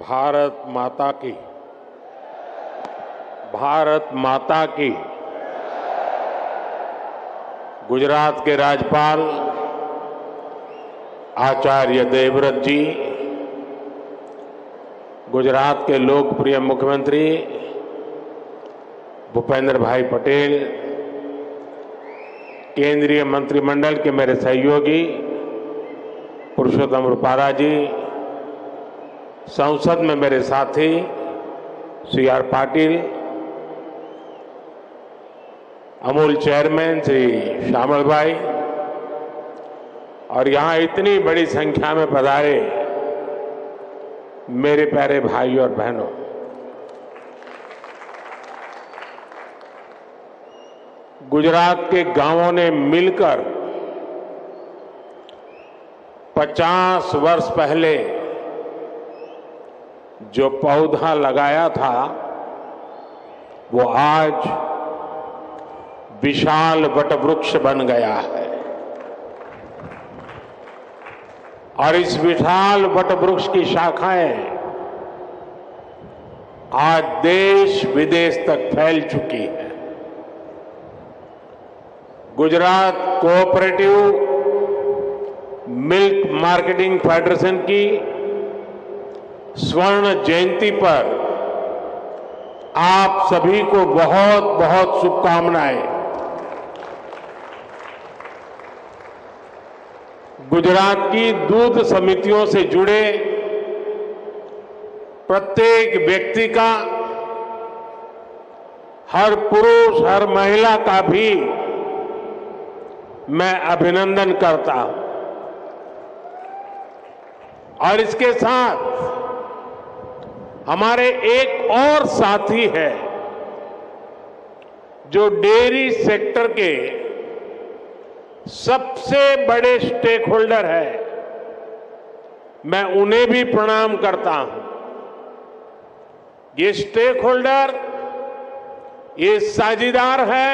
भारत माता की। भारत माता की। गुजरात के राज्यपाल आचार्य देवव्रत जी। गुजरात के लोकप्रिय मुख्यमंत्री भूपेंद्र भाई पटेल। केंद्रीय मंत्रिमंडल के मेरे सहयोगी पुरुषोत्तम रूपाला जी। संसद में मेरे साथी C R Patil, Amul chairman Shri Shyamal bhai, और यहाँ इतनी बड़ी संख्या में पधारे मेरे प्यारे भाई और बहनों। गुजरात के गाँवों ने मिलकर 50 वर्ष पहले जो पौधा लगाया था, वो आज विशाल वटवृक्ष बन गया है। और इस विशाल वटवृक्ष की शाखाएँ आज देश विदेश तक फैल चुकी है। Gujarat cooperative milk marketing federation की स्वर्ण जयंती पर आप सभी को बहुत बहुत शुभकामनाएँ। गुजरात की दूध समितियों से जुड़े प्रत्येक व्यक्ति का, हर पुरुष, हर महिला का भी मैं अभिनंदन करता हूँ। और इसके साथ हमारे एक और साथी है, जो डेयरी सेक्टर के सबसे बड़े स्टेक होल्डर है। मैं उन्हें भी प्रणाम करता हूँ। ये स्टेक होल्डर ये साझीदार है,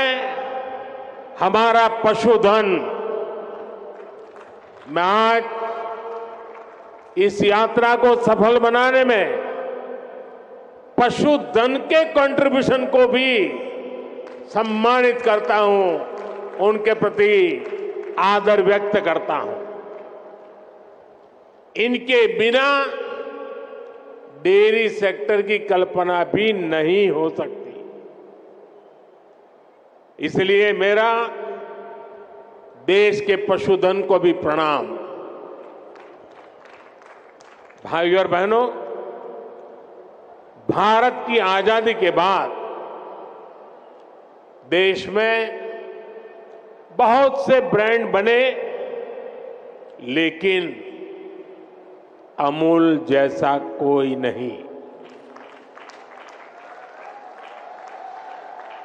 हमारा पशुधन। मैं आज इस यात्रा को सफल बनाने में पशुधन के कंट्रीब्यूशन को भी सम्मानित करता हूँ, उनके प्रति आदर व्यक्त करता हूँ। इनके बिना डेयरी सेक्टर की कल्पना भी नहीं हो सकती। इसलिए मेरा देश के पशुधन को भी प्रणाम। भाइयों और बहनों भारत की आज़ादी के बाद देश में बहुत से ब्रांड बने, लेकिन अमूल जैसा कोई नहीं।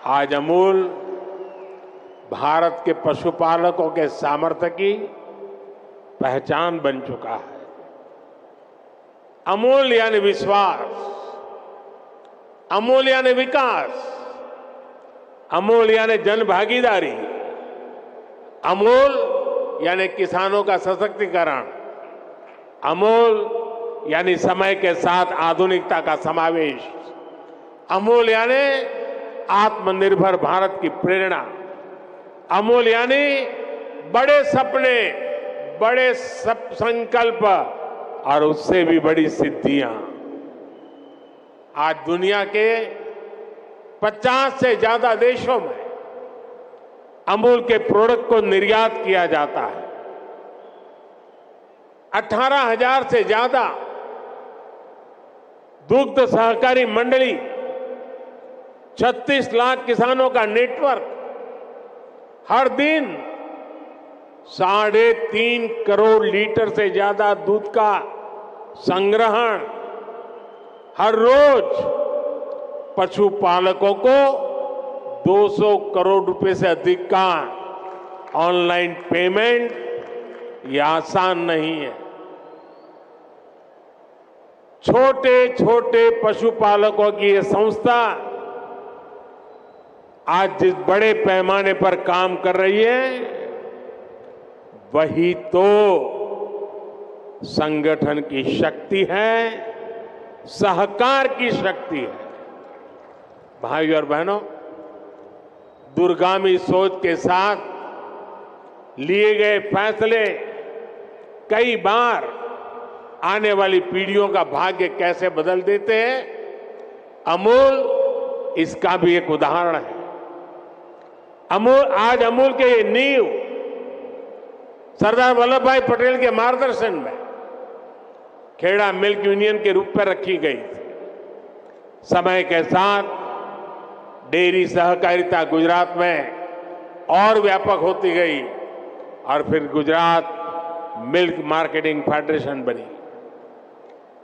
आज अमूल भारत के पशुपालकों के सामर्थ्य की पहचान बन चुका है। अमूल यानी विश्वास। अमूल यानी विकास अमूल यानी जन भागीदारी अमूल यानी किसानों का सशक्तिकरण अमूल यानी समय के साथ आधुनिकता का समावेश अमूल यानी आत्मनिर्भर भारत की प्रेरणा अमूल यानी बड़े सपने बड़े सप संकल्प और उससे भी बड़ी सिद्धियाँ आज दुनिया के 50 से ज़्यादा देशों में अमूल के प्रोडक्ट को निर्यात किया जाता है। 18,000 से ज़्यादा दुग्ध सहकारी मंडली 36 लाख किसानों का नेटवर्क हर दिन साढ़े तीन करोड़ लीटर से ज़्यादा दूध का संग्रहण हर रोज पशुपालकों को 200 करोड़ रुपए से अधिक का ऑनलाइन पेमेंट ये आसान नहीं है। छोटे छोटे पशुपालकों की ये संस्था आज जिस बड़े पैमाने पर काम कर रही है, वही तो संगठन की शक्ति है। सहकार की शक्ति है। भाई और बहनों, दूरगामी सोच के साथ लिए गए फैसले कई बार आने वाली पीढ़ियों का भाग्य कैसे बदल देते हैं, अमूल इसका भी एक उदाहरण है। अमूल, आज अमूल के ये नींव सरदार वल्लभ भाई पटेल के मार्गदर्शन में खेड़ा मिल्क यूनियन के रूप में रखी गई। समय के साथ डेयरी सहकारिता गुजरात में और व्यापक होती गई और फिर गुजरात मिल्क मार्केटिंग फेडरेशन बनी।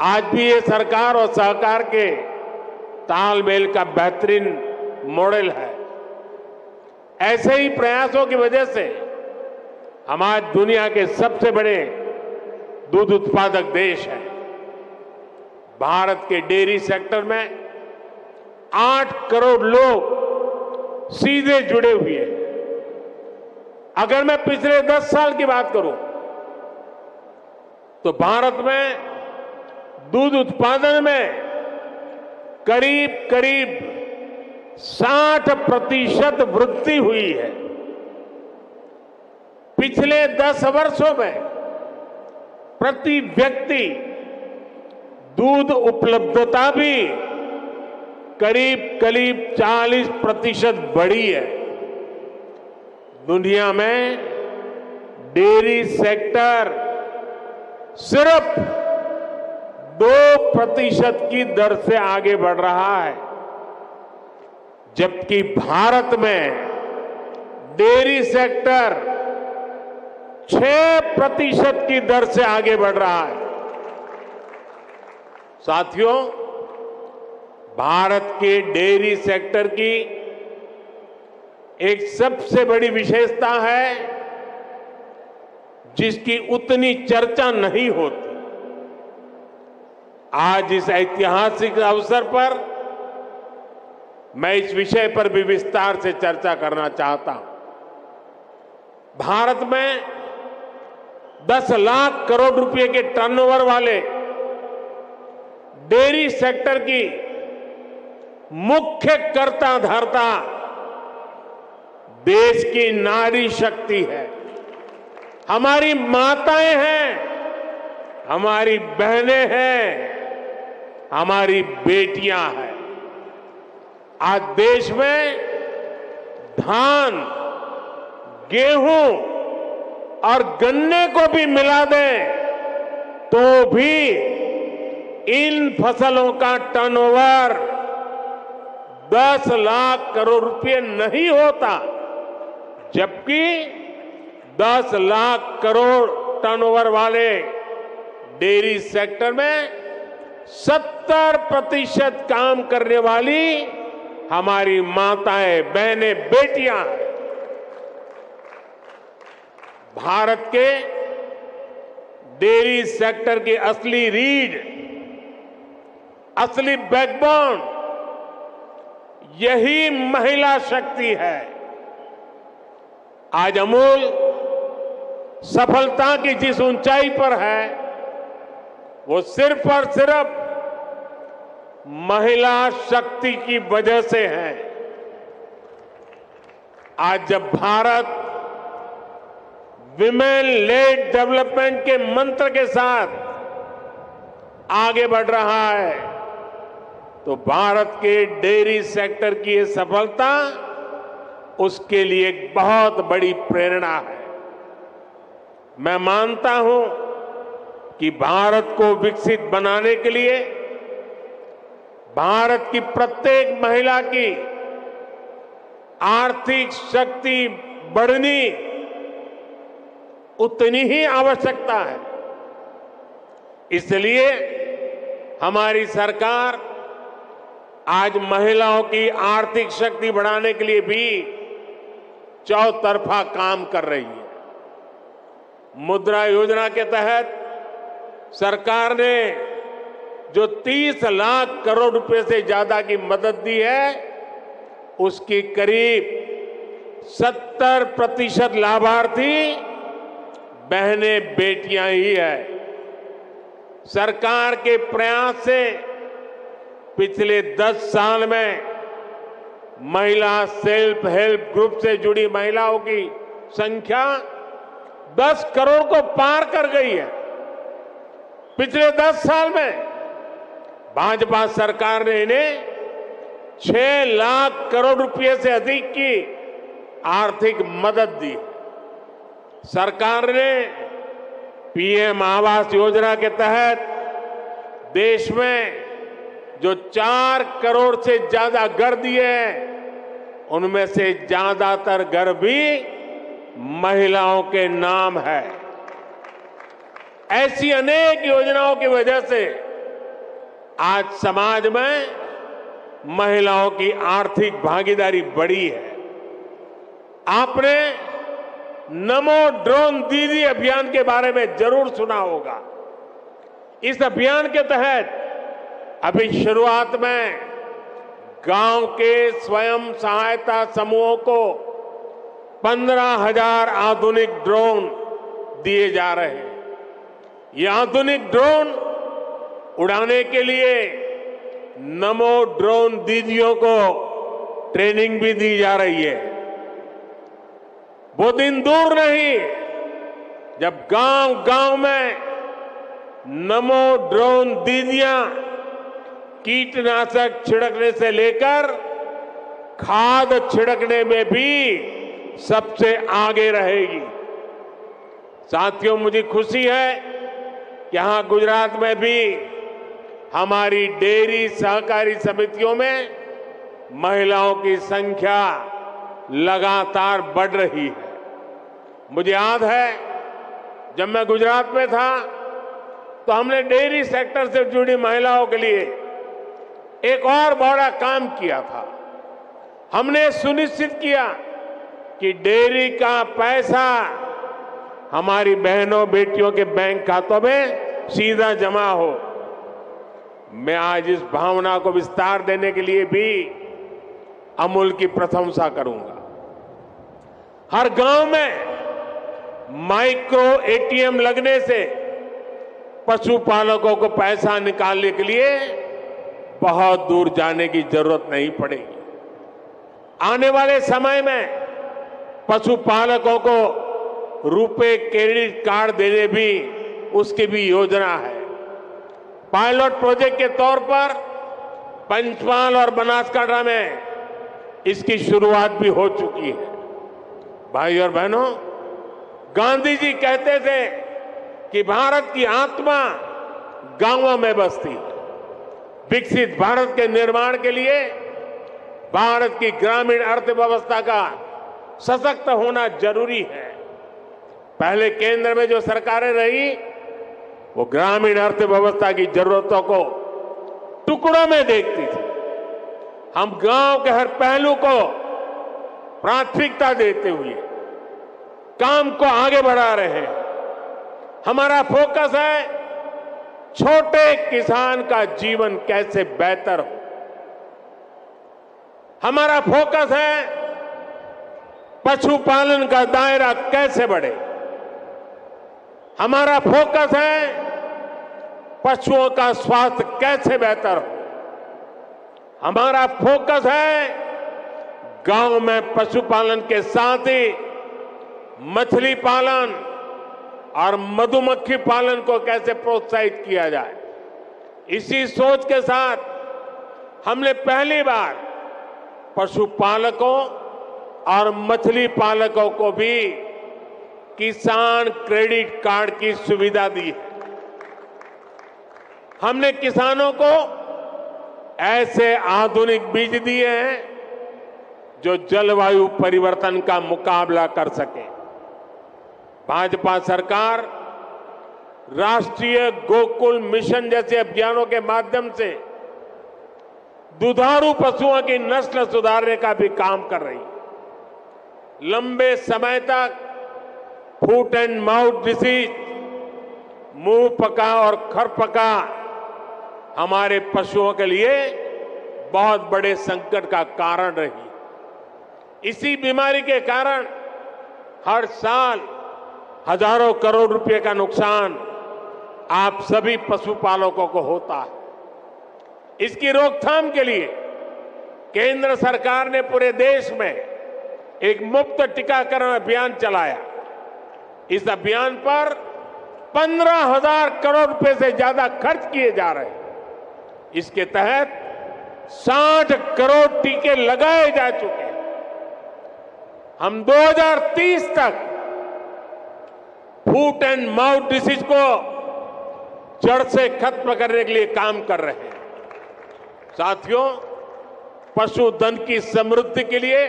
आज भी ये सरकार और सहकार के तालमेल का बेहतरीन मॉडल है। ऐसे ही प्रयासों की वजह से हम आज दुनिया के सबसे बड़े दूध उत्पादक देश है। भारत के डेयरी सेक्टर में आठ करोड़ लोग सीधे जुड़े हुए हैं। अगर मैं पिछले दस साल की बात करूँ तो भारत में दूध उत्पादन में करीब करीब 60 प्रतिशत वृद्धि हुई है। पिछले 10 वर्षों में प्रति व्यक्ति दूध उपलब्धता भी करीब करीब 40 प्रतिशत बढ़ी है। दुनिया में डेयरी सेक्टर सिर्फ़ दो प्रतिशत की दर से आगे बढ़ रहा है, जबकि भारत में डेयरी सेक्टर छह प्रतिशत की दर से आगे बढ़ रहा है। साथियों, भारत के डेयरी सेक्टर की एक सबसे बड़ी विशेषता है, जिसकी उतनी चर्चा नहीं होती। आज इस ऐतिहासिक अवसर पर मैं इस विषय पर भी विस्तार से चर्चा करना चाहता हूँ। भारत में 10 लाख करोड़ रुपए के टर्नओवर वाले डेयरी सेक्टर की मुख्य कर्ता धर्ता देश की नारी शक्ति है। हमारी माताएँ हैं, हमारी बहनें हैं, हमारी बेटियाँ हैं। आज देश में धान, गेहूँ और गन्ने को भी मिला दें तो भी इन फ़सलों का टर्नओवर 10 लाख करोड़ रुपए नहीं होता, जबकि 10 लाख करोड़ टर्नओवर वाले डेयरी सेक्टर में 70 प्रतिशत काम करने वाली हमारी माताएँ, बहनें, बेटियाँ हैं भारत के डेयरी सेक्टर की असली रीढ़, असली बैकबोन यही महिला शक्ति है। आज अमूल सफलता की जिस ऊंचाई पर है, वो सिर्फ़ और सिर्फ़ महिला शक्ति की वजह से है। आज जब भारत विमेन लेड डेवलपमेंट के मंत्र के साथ आगे बढ़ रहा है। तो भारत के डेयरी सेक्टर की ये सफलता उसके लिए एक बहुत बड़ी प्रेरणा है। मैं मानता हूँ कि भारत को विकसित बनाने के लिए भारत की प्रत्येक महिला की आर्थिक शक्ति बढ़नी उतनी ही आवश्यकता है। इसलिए हमारी सरकार आज महिलाओं की आर्थिक शक्ति बढ़ाने के लिए भी चौतरफा काम कर रही है। मुद्रा योजना के तहत सरकार ने जो 30 लाख करोड़ रुपए से ज़्यादा की मदद दी है, उसकी करीब 70 प्रतिशत लाभार्थी बहनें बेटियाँ ही है। सरकार के प्रयास से पिछले 10 साल में महिला सेल्फ हेल्प ग्रुप से जुड़ी महिलाओं की संख्या 10 करोड़ को पार कर गई है। पिछले 10 साल में भाजपा सरकार ने इन्हें 6 लाख करोड़ रुपए से अधिक की आर्थिक मदद दी। सरकार ने पीएम आवास योजना के तहत देश में जो चार करोड़ से ज़्यादा घर दिए हैं, उनमें से ज़्यादातर घर भी महिलाओं के नाम है। ऐसी अनेक योजनाओं की वजह से आज समाज में महिलाओं की आर्थिक भागीदारी बढ़ी है। आपने नमो ड्रोन दीदी अभियान के बारे में ज़रूर सुना होगा। इस अभियान के तहत अभी शुरुआत में गाँव के स्वयं सहायता समूहों को पंद्रह हज़ार आधुनिक ड्रोन दिए जा रहे हैं। ये आधुनिक ड्रोन उड़ाने के लिए नमो ड्रोन दीदियों को ट्रेनिंग भी दी जा रही है। वो दिन दूर नहीं, जब गाँव गाँव में नमो ड्रोन दीदियाँ कीटनाशक छिड़कने से लेकर खाद छिड़कने में भी सबसे आगे रहेगी। साथियों, मुझे खुशी है यहाँ गुजरात में भी हमारी डेयरी सहकारी समितियों में महिलाओं की संख्या लगातार बढ़ रही है। मुझे याद है, जब मैं गुजरात में था तो हमने डेयरी सेक्टर से जुड़ी महिलाओं के लिए एक और बड़ा काम किया था। हमने सुनिश्चित किया कि डेयरी का पैसा हमारी बहनों, बेटियों के बैंक खातों में सीधा जमा हो। मैं आज इस भावना को विस्तार देने के लिए भी अमूल की प्रशंसा करूँगा। हर गाँव में माइक्रो एटीएम लगने से पशुपालकों को पैसा निकालने के लिए बहुत दूर जाने की ज़रूरत नहीं पड़ेगी। आने वाले समय में पशुपालकों को रुपए क्रेडिट कार्ड देने भी उसकी भी योजना है। पायलट प्रोजेक्ट के तौर पर पंचमहाल और बनासकांठा में इसकी शुरुआत भी हो चुकी है। भाई और बहनों गांधी जी कहते थे कि भारत की आत्मा गाँवों में बसती है। विकसित भारत के निर्माण के लिए भारत की ग्रामीण अर्थव्यवस्था का सशक्त होना ज़रूरी है। पहले केंद्र में जो सरकारें रही, वो ग्रामीण अर्थव्यवस्था की जरूरतों को टुकड़ों में देखती थी। हम गाँव के हर पहलू को प्राथमिकता देते हुए काम को आगे बढ़ा रहे हैं। हमारा फोकस है छोटे किसान का जीवन कैसे बेहतर हो। हमारा फोकस है पशुपालन का दायरा कैसे बढ़े। हमारा फोकस है पशुओं का स्वास्थ्य कैसे बेहतर हो। हमारा फोकस है गाँव में पशुपालन के साथ ही मछली पालन और मधुमक्खी पालन को कैसे प्रोत्साहित किया जाए? इसी सोच के साथ हमने पहली बार पशुपालकों और मछली पालकों को भी किसान क्रेडिट कार्ड की सुविधा दी है। हमने किसानों को ऐसे आधुनिक बीज दिए हैं जो जलवायु परिवर्तन का मुकाबला कर सके। भाजपा सरकार राष्ट्रीय गोकुल मिशन जैसे अभियानों के माध्यम से दुधारू पशुओं की नस्ल सुधारने का भी काम कर रही है। लंबे समय तक फूट एंड माउथ डिसीज मुँह पका और खर पका हमारे पशुओं के लिए बहुत बड़े संकट का कारण रही इसी बीमारी के कारण हर साल हज़ारों करोड़ रुपए का नुकसान आप सभी पशुपालकों को होता है। इसकी रोकथाम के लिए केंद्र सरकार ने पूरे देश में एक मुफ़्त टीकाकरण अभियान चलाया। इस अभियान पर पंद्रह हज़ार करोड़ रुपए से ज़्यादा खर्च किए जा रहे हैं। इसके तहत 60 करोड़ टीके लगाए जा चुके हैं। हम 2030 तक फूट एंड माउथ डिसीज को जड़ से खत्म करने के लिए काम कर रहे हैं। साथियों पशुधन की समृद्धि के लिए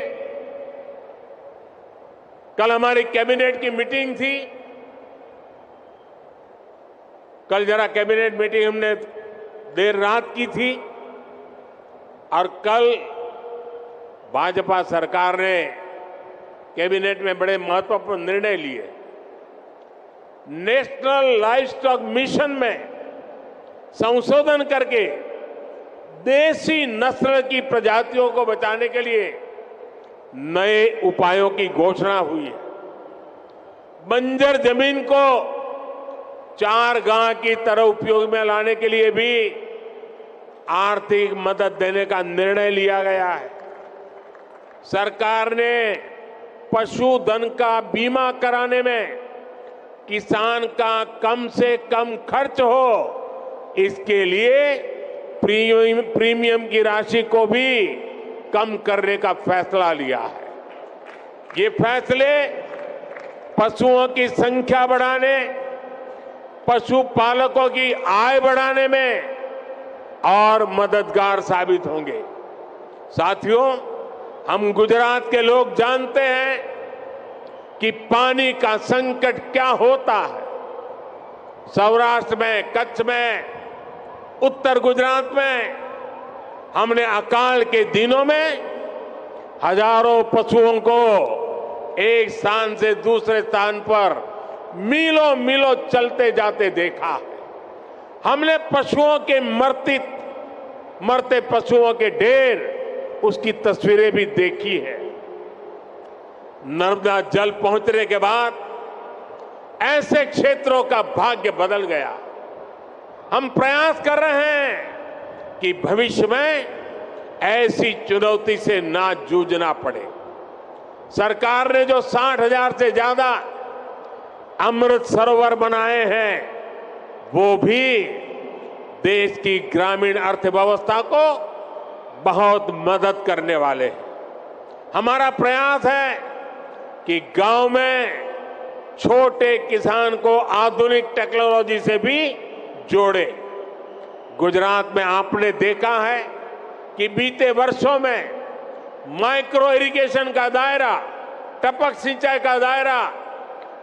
कल हमारी कैबिनेट की मीटिंग थी। कल जरा कैबिनेट मीटिंग हमने देर रात की थी और कल भाजपा सरकार ने कैबिनेट में बड़े महत्वपूर्ण निर्णय लिए। नेशनल लाइफ स्टॉक मिशन में संशोधन करके देसी नस्ल की प्रजातियों को बचाने के लिए नए उपायों की घोषणा हुई है। बंजर ज़मीन को चार गाँव की तरह उपयोग में लाने के लिए भी आर्थिक मदद देने का निर्णय लिया गया है। सरकार ने पशुधन का बीमा कराने में किसान का कम से कम खर्च हो, इसके लिए प्रीमियम प्रीमियम की राशि को भी कम करने का फैसला लिया है। ये फैसले पशुओं की संख्या बढ़ाने, पशुपालकों की आय बढ़ाने में और मददगार साबित होंगे। साथियों, हम गुजरात के लोग जानते हैं कि पानी का संकट क्या होता है? सौराष्ट्र में, कच्छ में, उत्तर गुजरात में, हमने अकाल के दिनों में हज़ारों पशुओं को एक स्थान से दूसरे स्थान पर मीलों मीलों चलते जाते देखा है। हमने पशुओं के मरती मरते पशुओं के ढेर उसकी तस्वीरें भी देखी है। नर्मदा जल पहुँचने के बाद ऐसे क्षेत्रों का भाग्य बदल गया। हम प्रयास कर रहे हैं कि भविष्य में ऐसी चुनौती से ना जूझना पड़े। सरकार ने जो साठ हज़ार से ज़्यादा अमृत सरोवर बनाए हैं, वो भी देश की ग्रामीण अर्थव्यवस्था को बहुत मदद करने वाले हैं। हमारा प्रयास है कि गाँव में छोटे किसान को आधुनिक टेक्नोलॉजी से भी जोड़े। गुजरात में आपने देखा है कि बीते वर्षों में माइक्रो इरिगेशन का दायरा, टपक सिंचाई का दायरा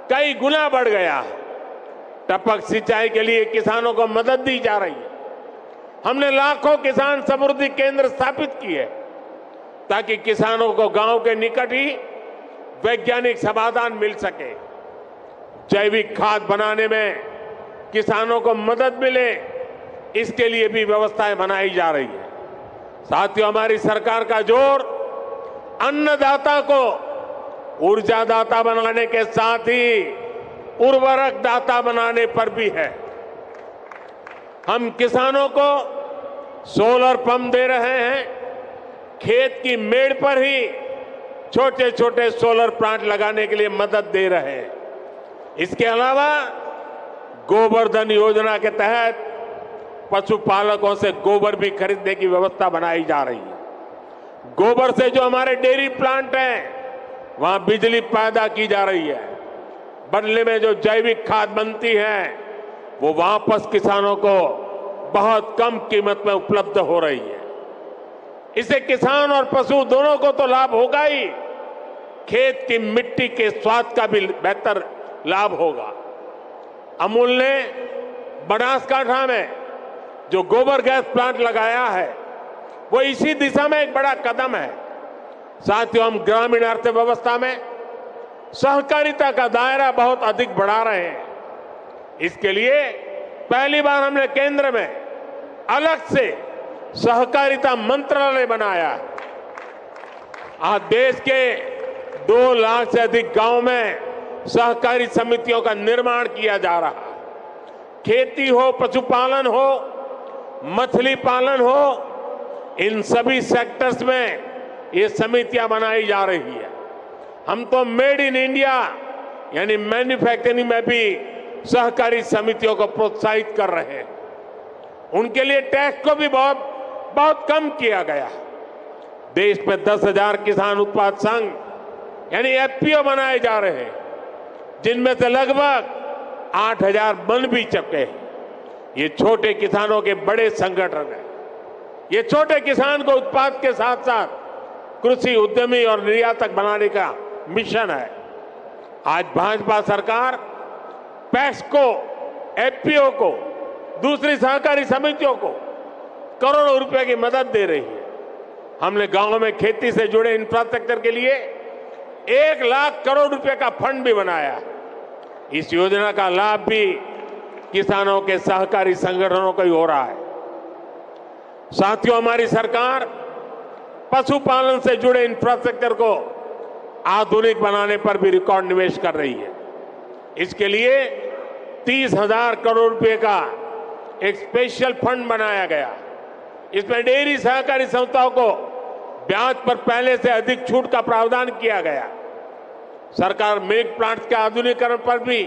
कई गुना बढ़ गया है। टपक सिंचाई के लिए किसानों को मदद दी जा रही है। हमने लाखों किसान समृद्धि केंद्र स्थापित किए ताकि किसानों को गाँव के निकट ही वैज्ञानिक समाधान मिल सके। जैविक खाद बनाने में किसानों को मदद मिले, इसके लिए भी व्यवस्थाएँ बनाई जा रही है। साथियों, हमारी सरकार का ज़ोर अन्नदाता को ऊर्जादाता बनाने के साथ ही उर्वरक दाता बनाने पर भी है। हम किसानों को सोलर पंप दे रहे हैं, खेत की मेड़ पर ही छोटे छोटे सोलर प्लांट लगाने के लिए मदद दे रहे हैं। इसके अलावा गोवर्धन योजना के तहत पशुपालकों से गोबर भी खरीदने की व्यवस्था बनाई जा रही है। गोबर से जो हमारे डेयरी प्लांट हैं, वहाँ बिजली पैदा की जा रही है। बदले में जो जैविक खाद बनती है, वो वापस किसानों को बहुत कम कीमत में उपलब्ध हो रही है। इससे किसान और पशु दोनों को तो लाभ होगा ही। खेत की मिट्टी के स्वाद का भी बेहतर लाभ होगा। अमूल ने बनासकांठा में जो गोबर गैस प्लांट लगाया है, वो इसी दिशा में एक बड़ा कदम है। साथियों, हम ग्रामीण अर्थव्यवस्था में सहकारिता का दायरा बहुत अधिक बढ़ा रहे हैं। इसके लिए पहली बार हमने केंद्र में अलग से सहकारिता मंत्रालय बनाया है। आज देश के दो लाख से अधिक गाँव में सहकारी समितियों का निर्माण किया जा रहा है। खेती हो, पशुपालन हो, मछली पालन हो, इन सभी सेक्टर्स में ये समितियाँ बनाई जा रही है। हम तो मेड इन इंडिया यानी मैन्युफैक्चरिंग में भी सहकारी समितियों को प्रोत्साहित कर रहे हैं। उनके लिए टैक्स को भी बहुत बहुत कम किया गया देश में दस हज़ार किसान उत्पाद संघ यानी एफपीओ बनाए जा रहे हैं, जिनमें से लगभग आठ हज़ार बन भी चुके हैं। ये छोटे किसानों के बड़े संगठन है। ये छोटे किसान को उत्पाद के साथ साथ कृषि उद्यमी और निर्यातक बनाने का मिशन है। आज भाजपा सरकार पैक्स को एफपीओ को, दूसरी सहकारी समितियों को करोड़ों रुपए की मदद दे रही है। हमने गाँवों में खेती से जुड़े इंफ्रास्ट्रक्चर के लिए एक लाख करोड़ रुपए का फंड भी बनाया। इस योजना का लाभ भी किसानों के सहकारी संगठनों को ही हो रहा है। साथियों, हमारी सरकार पशुपालन से जुड़े इंफ्रास्ट्रक्चर को आधुनिक बनाने पर भी रिकॉर्ड निवेश कर रही है। इसके लिए तीस हज़ार करोड़ रुपए का एक स्पेशल फंड बनाया गया। इसमें डेयरी सहकारी संस्थाओं को ब्याज पर पहले से अधिक छूट का प्रावधान किया गया। सरकार मिल्क प्लांट के आधुनिकरण पर भी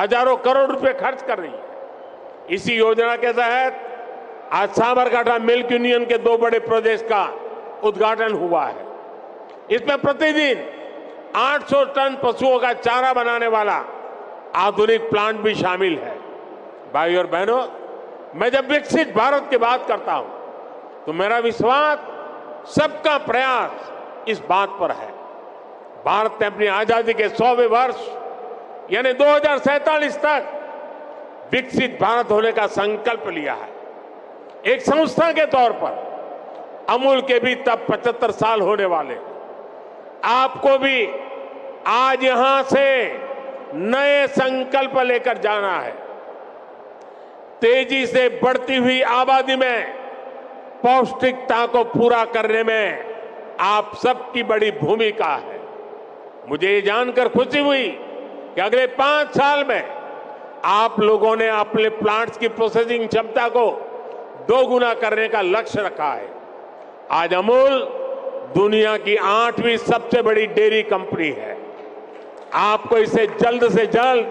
हज़ारों करोड़ रुपए खर्च कर रही है। इसी योजना के तहत आज साबरकाठा मिल्क यूनियन के दो बड़े प्रोजेक्ट का उद्घाटन हुआ है। इसमें प्रतिदिन 800 टन पशुओं का चारा बनाने वाला आधुनिक प्लांट भी शामिल है। भाई और बहनों, मैं जब विकसित भारत की बात करता हूँ तो मेरा विश्वास सबका प्रयास इस बात पर है। भारत ने अपनी आज़ादी के सौवे वर्ष, यानी दो तक विकसित भारत होने का संकल्प लिया है। एक संस्था के तौर पर अमूल के भी तब 75 साल होने वाले। आपको भी आज यहाँ से नए संकल्प लेकर जाना है। तेज़ी से बढ़ती हुई आबादी में पौष्टिकता को पूरा करने में आप सबकी बड़ी भूमिका है। मुझे ये जानकर खुशी हुई कि अगले पाँच साल में आप लोगों ने अपने प्लांट्स की प्रोसेसिंग क्षमता को दोगुना करने का लक्ष्य रखा है। आज अमूल दुनिया की आठवीं सबसे बड़ी डेयरी कंपनी है। आपको इसे जल्द से जल्द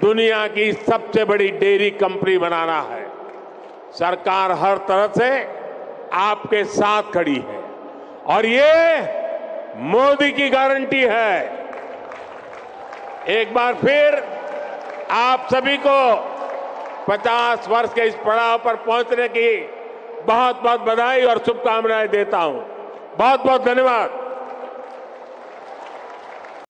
दुनिया की सबसे बड़ी डेयरी कंपनी बनाना है। सरकार हर तरह से आपके साथ खड़ी है। और ये मोदी की गारंटी है। एक बार फिर आप सभी को 50 वर्ष के इस पड़ाव पर पहुँचने की बहुत बहुत बधाई और शुभकामनाएँ देता हूँ। बहुत बहुत धन्यवाद।